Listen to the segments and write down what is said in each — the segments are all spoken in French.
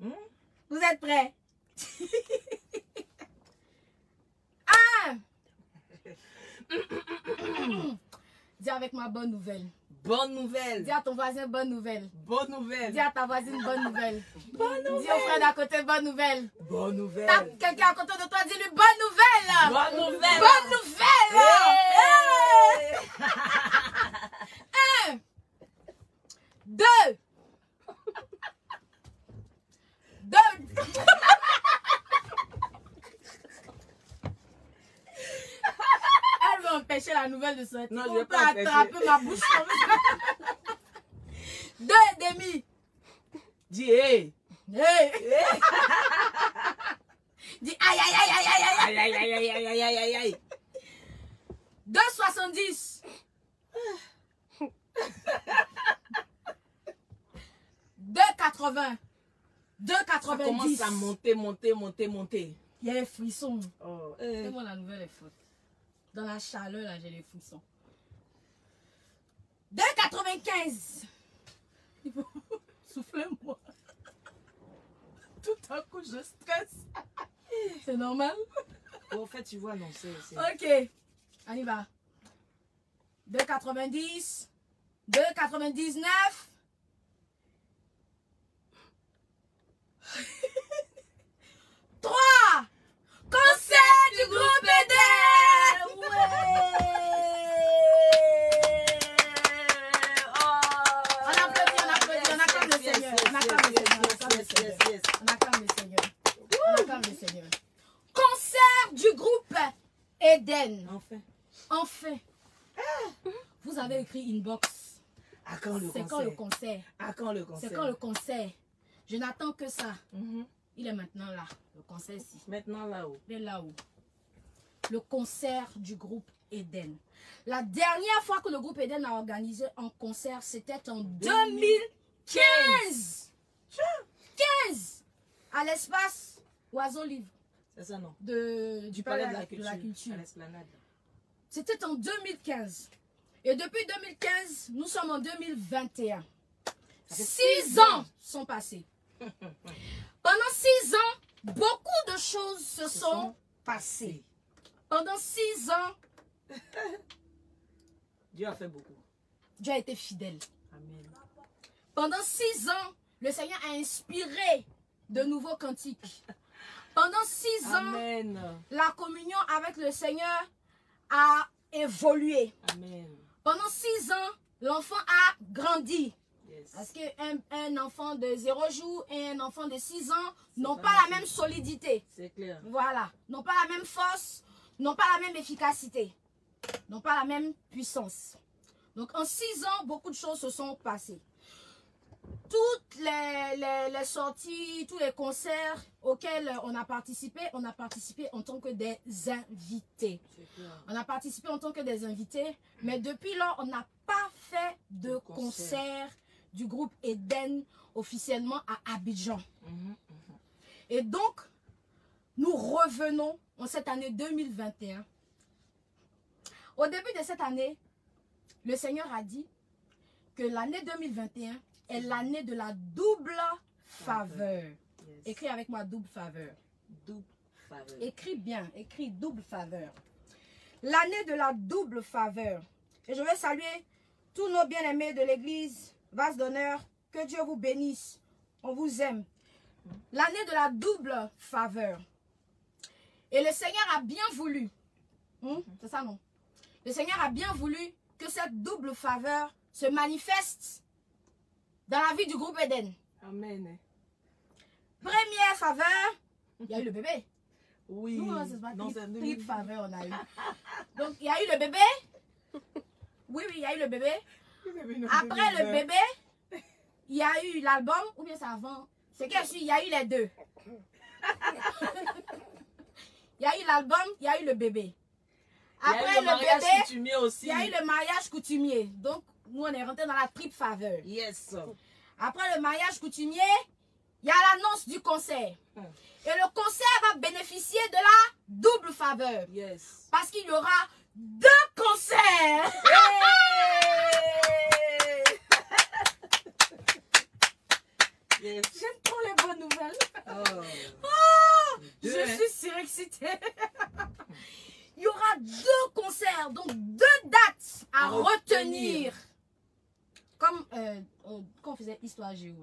Vous êtes prêts? Dis avec moi bonne nouvelle. Bonne nouvelle. Dis à ton voisin bonne nouvelle. Bonne nouvelle. Dis à ta voisine bonne nouvelle. Bonne Dis au nouvelle. frère d'à côté bonne nouvelle. Bonne nouvelle. Quelqu'un à côté de toi, dis-lui bonne nouvelle. Bonne nouvelle. Bonne nouvelle. Hey. Deux. Deux. Elle veut empêcher la nouvelle de sortir. Non, je On peut pas attraper ma bouche comme ça. Deux et demi. Dis hey. Hey. Dis aïe aïe aïe aïe aïe aïe. Aïe aïe aïe aïe aïe aïe aïe aïe aïe. 2,70. 2,80. Ça commence 2,90. à monter, monter, monter, monter. Il y a les frissons. Oh. Tellement la nouvelle est faute. Dans la chaleur, là, j'ai les frissons. 2,95. Il faut souffler moi. Tout à coup, je stresse. C'est normal? En fait, tu vois, non, c'est. c'est- Ok. On y va. 2,90. 2,99. Trois. Concert du groupe Eden. On applaudit, on applaudit, on acclame le Seigneur. On acclame le Seigneur, on acclame le Seigneur. On acclame le Seigneur. On acclame le Seigneur. Concert du groupe Enfin. Enfin. Vous avez écrit inbox. À quand le C'est quand le concert concert. À quand le concert C'est quand le concert. Je n'attends que ça. Mhm. Il est maintenant là. Le concert ici. Maintenant là-haut. Il est là-haut. Le concert du groupe Eden. La dernière fois que le groupe Eden a organisé un concert, c'était en 2015. 15 À l'espace Oiseau Livre ça, non de, du palais de la de culture. C'était en 2015. Et depuis 2015, nous sommes en 2021. Ça fait Six ans sont passés. Pendant six ans, beaucoup de choses se sont sont passées. Pendant six ans, Dieu a fait beaucoup. Dieu a été fidèle. Amen. Pendant six ans, le Seigneur a inspiré de nouveaux cantiques. Pendant six ans, la communion avec le Seigneur a évolué. Amen. Pendant six ans, l'enfant a grandi. Yes. Parce qu'un un enfant de 0 jours et un enfant de 6 ans n'ont pas pas la la même solidité. C'est clair. Voilà. N'ont pas la même force, n'ont pas la même efficacité, n'ont pas la même puissance. Donc en 6 ans, beaucoup de choses se sont passées. Toutes les, les- sorties, tous les concerts auxquels on a participé, on a participé en tant que des invités. On a participé en tant que des invités, mais depuis lors, on n'a pas fait de concert. concert du groupe Eden officiellement à Abidjan. Mhm. Et donc, nous revenons en cette année 2021. Au début de cette année, le Seigneur a dit que l'année 2021 est l'année de la double faveur. Yes. Écris avec moi double faveur. Double faveur. Écris bien, écris double faveur. L'année de la double faveur. Et je vais saluer tous nos bien-aimés de l'église, vase d'honneur. Que Dieu vous bénisse. On vous aime. L'année de la double faveur. Et le Seigneur a bien voulu. Hmm? C'est ça, non? Le Seigneur a bien voulu que cette double faveur se manifeste dans la vie du groupe Eden. Amen. Première faveur, il y a eu le bébé. Oui. Nous, pas Non, triple faveur, on a eu. Donc, il y a eu le bébé. Oui, oui, il y a eu le bébé. Après le bébé, il y a eu l'album, ou bien c'est avant? C'est que il y a eu les deux. Il y a eu l'album, il y a eu le bébé. Après le bébé, il y a eu le mariage coutumier. Donc, nous, on est rentré dans la triple faveur. Yes. Après le mariage coutumier, il y a l'annonce du concert. Hum. Et le concert va bénéficier de la double faveur. Yes. Parce qu'il y aura deux concerts. Yes. J'aime trop les bonnes nouvelles. Oh. Je Deux, hein. suis surexcitée. Il y aura deux concerts, donc deux dates à, À retenir. retenir. Comme euh, euh, Géo,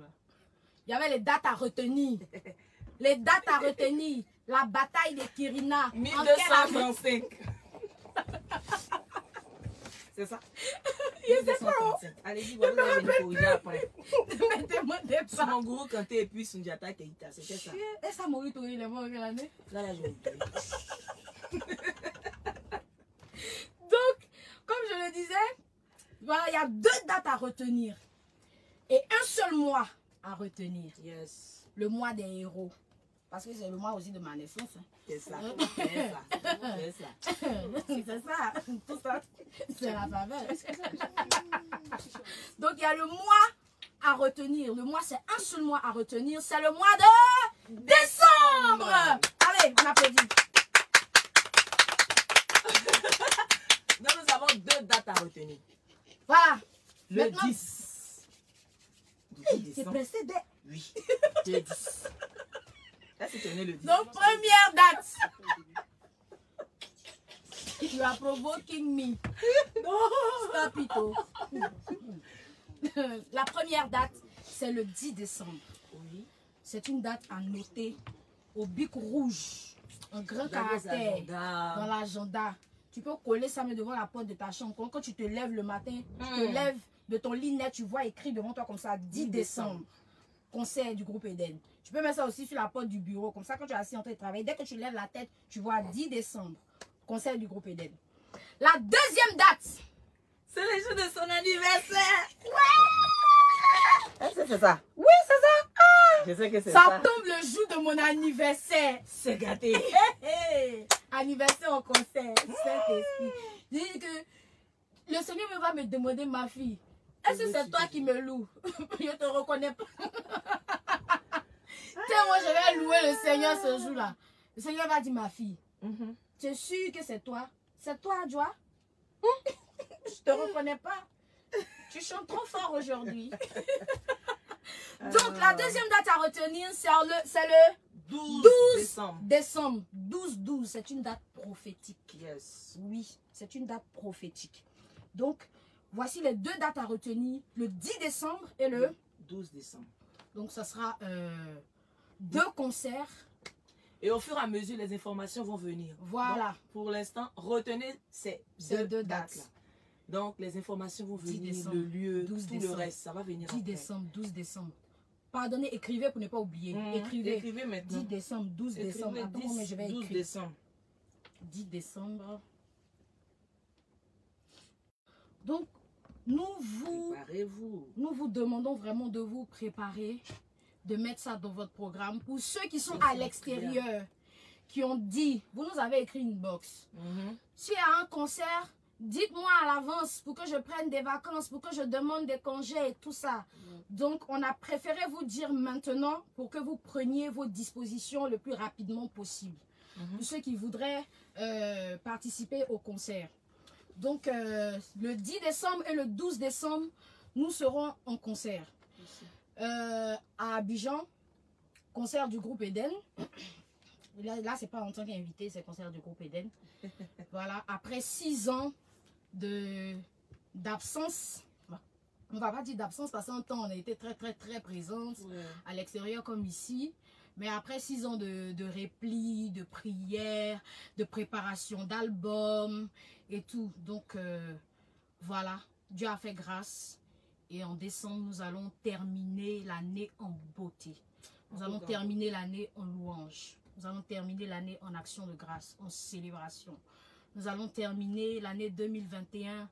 il y avait les dates à retenir. Les dates à retenir. La bataille de Kirina. En quelle année? 1235. C'est ça Je sais pas. 1235. Allez-y, voilà, vous allez me corriger après. Ne me demandez C'est pas. mon gourou quand t'es et puis Sundiata Keita, c'était ça. Ça m'a tout il est mort en quelle année? Là, là, je vais vous dire. Donc, comme je le disais, voilà, il y a deux dates à retenir. Et un seul mois à retenir. Yes. Le mois des héros. Parce que c'est le mois aussi de ma naissance. hein. C'est ça. C'est ça. C'est ça. c'est ça. Tout ça, c'est la faveur. Donc, il y a le mois à retenir. Le mois, c'est un seul mois à retenir. C'est le mois de décembre. Allez, on applaudit. Donc, nous avons deux dates à retenir. Voilà. Le Maintenant- 10. Du 10 C'est des... Oui. Le 10. Là, c'était né le 10. Donc, première date. You are provoking me. Stop it, oh. La première date, c'est le 10 décembre. Oui. C'est une date à noter au bic rouge. Un grand caractère dans l'agenda. Tu peux coller ça mais devant la porte de ta chambre. Quand, quand tu te lèves le matin, tu te Hmm. lèves de ton lit net, tu vois écrit devant toi comme ça 10 10 décembre. Concert du groupe Eden. Tu peux mettre ça aussi sur la porte du bureau. Comme ça, quand tu es assis en train de travailler, dès que tu lèves la tête, tu vois 10 décembre. Concert du groupe Eden. La deuxième date, C'est le jour de son anniversaire. Est-ce que c'est ça? Oui, c'est ça. Je sais que c'est Ça ça. tombe le jour de mon anniversaire. C'est gâté. Anniversaire au. Je dis que le Seigneur va me demander, ma fille, est-ce que c'est toi qui me loue? Je te reconnais pas. Tiens, moi, je vais louer le Seigneur ce jour-là. Le Seigneur va dire, ma fille, Mhm. tu es sûr que c'est toi? C'est toi, Joie Je te reconnais pas. Tu chantes trop fort aujourd'hui. Donc, la deuxième date à retenir, c'est le, c'est le 12, 12 décembre. décembre. 12-12, c'est une date prophétique. Yes. Oui, c'est une date prophétique. Donc, voici les deux dates à retenir, le 10 décembre et le... 12 décembre. Donc, ça sera euh, deux concerts. Et au fur et à mesure, les informations vont venir. Voilà. Donc, pour l'instant, retenez ces Ces deux, dates. Donc, les informations vont 10 venir, décembre, le lieu, 12 tout décembre. le reste, ça va venir 10 après. décembre, 12 décembre. Pardonnez, écrivez pour ne pas oublier. Mhm. Écrivez. Écrivez maintenant. 10 décembre, 12 décembre. Écrivez Attends, mais je vais 12 écrire. décembre. 10 décembre. Donc, nous vous Préparez-vous. nous vous demandons vraiment de vous préparer, de mettre ça dans votre programme. Pour ceux qui sont à l'extérieur, qui ont dit, vous nous avez écrit une box. S'il y a un concert, dites-moi à l'avance pour que je prenne des vacances, pour que je demande des congés et tout ça. Donc, on a préféré vous dire maintenant pour que vous preniez vos dispositions le plus rapidement possible. Mhm. Pour ceux qui voudraient euh, participer au concert. Donc, euh, le 10 décembre et le 12 décembre, nous serons en concert. Euh, à Abidjan, concert du groupe Eden. Là, là c'est pas en tant qu'invité, c'est concert du groupe Eden. Voilà, après six ans de d'absence, on va pas dire d'absence parce qu'en temps on a été très très très présente Ouais. à l'extérieur comme ici. Mais après six ans de, de repli, de prière, de préparation d'albums et tout. Donc euh, voilà, Dieu a fait grâce. Et en décembre, nous allons terminer l'année en beauté. Nous allons terminer l'année en louange. Nous allons terminer l'année en action de grâce, en célébration. Nous allons terminer l'année 2021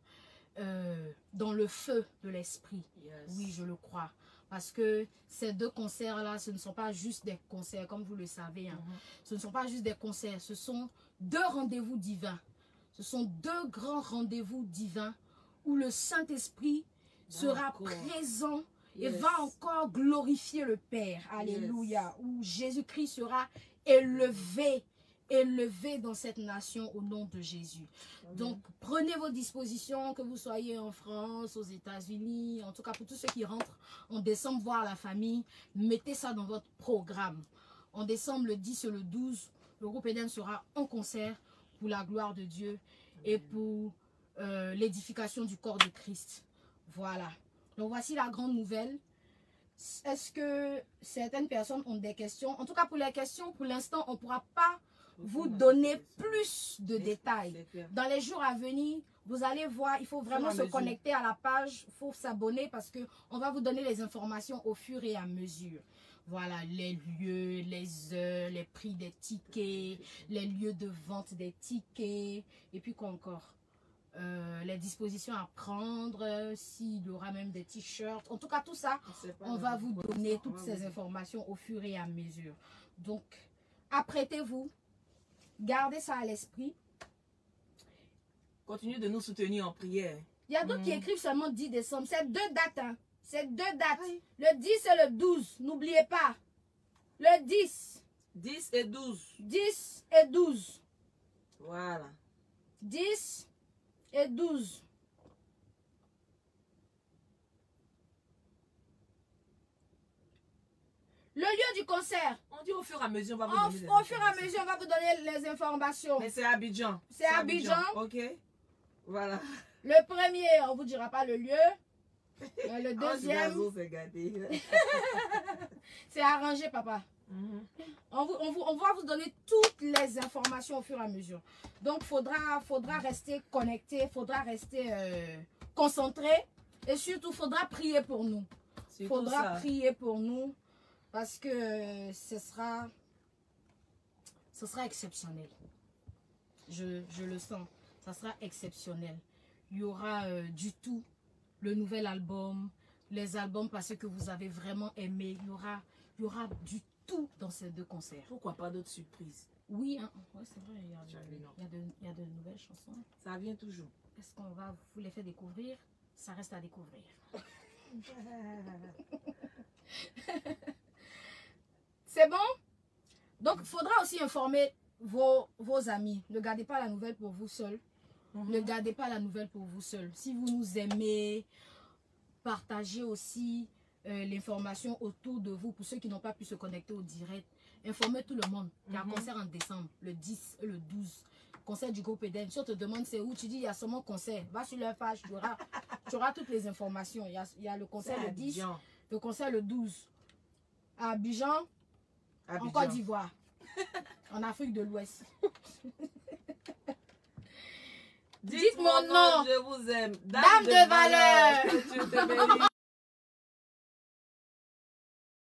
euh, dans le feu de l'esprit. Yes. Oui, je le crois. Parce que ces deux concerts-là, ce ne sont pas juste des concerts, comme vous le savez. hein. Mhm. Ce ne sont pas juste des concerts, ce sont deux rendez-vous divins. Ce sont deux grands rendez-vous divins où le Saint-Esprit sera présent et Yes. va encore glorifier le Père. Alléluia. Où Jésus-Christ sera élevé élevé dans cette nation au nom de Jésus. Donc, prenez vos dispositions, que vous soyez en France, aux États-Unis, en tout cas pour tous ceux qui rentrent en décembre voir la famille, mettez ça dans votre programme. En décembre, le 10 et le 12, le groupe Eden sera en concert pour la gloire de Dieu et pour euh, l'édification du corps de Christ. Voilà. Donc, voici la grande nouvelle. Est-ce que certaines personnes ont des questions? En tout cas, pour les questions, pour l'instant, on ne pourra pas vous donner plus de détails. Dans les jours à venir, vous allez voir, il faut vraiment se mesure. connecter à la page, il faut s'abonner parce que on va vous donner les informations au fur et à mesure. Voilà, les lieux, les heures, les prix des tickets, les lieux de vente des tickets, et puis quoi encore? Euh, Les dispositions à prendre, euh, s'il y aura même des t-shirts. En tout cas, tout ça, on va vous donner on toutes ces informations au fur et à mesure. Donc, apprêtez-vous, gardez ça à l'esprit. Continuez de nous soutenir en prière. Il y a d'autres qui Mhm. écrivent seulement 10 décembre. C'est deux dates. Hein. C'est deux dates. Oui. Le 10 et le 12. N'oubliez pas. Le 10. 10 et 12. 10 et 12. Voilà. 10 et 12. Le lieu du concert. On dit au fur et à mesure, on va vous donner des au fur et à informations. mesure, on va vous donner les informations. Mais c'est Abidjan. C'est Abidjan. Ok. Voilà. Le premier, on vous dira pas le lieu. Le Ah, deuxième, c'est arrangé, papa. Mhm. On, vous- on vous- on va vous donner toutes les informations au fur et à mesure. Donc, il faudra, faudra rester connecté, il faudra rester euh, concentré et surtout, il faudra prier pour nous. Faudra prier pour nous parce que euh, ce sera, ce sera exceptionnel. Je, je le sens. Ça sera exceptionnel. Il y aura euh, du tout le nouvel album, les albums passés que vous avez vraiment aimés. Il y aura, il y aura du tout dans ces deux concerts. Pourquoi pas d'autres surprises? Oui, hein, ouais, c'est vrai. Il y, a de, J'avais non. il y a de- il y a de nouvelles chansons. Ça vient toujours. Est-ce qu'on va vous les faire découvrir? Ça reste à découvrir. C'est bon? Donc, il faudra aussi informer vos, vos amis. Ne gardez pas la nouvelle pour vous seul. Ne gardez pas la nouvelle pour vous seul. Si vous nous aimez, partagez aussi euh, l'information autour de vous. Pour ceux qui n'ont pas pu se connecter au direct, informez tout le monde. Il y a un Mhm. concert en décembre, le 10 et le 12. Concert du groupe Eden. Si on te demande c'est où, tu dis il y a seulement concert. Va sur leur page, tu auras, tu auras toutes les informations. Il y a, il y a le concert le 10, Abidjan. le concert le 12. À Abidjan, en Abidjan. Côte d'Ivoire, en Afrique de l'Ouest. Dites, Dites mon nom, nom. je vous aime. Dame de valeur.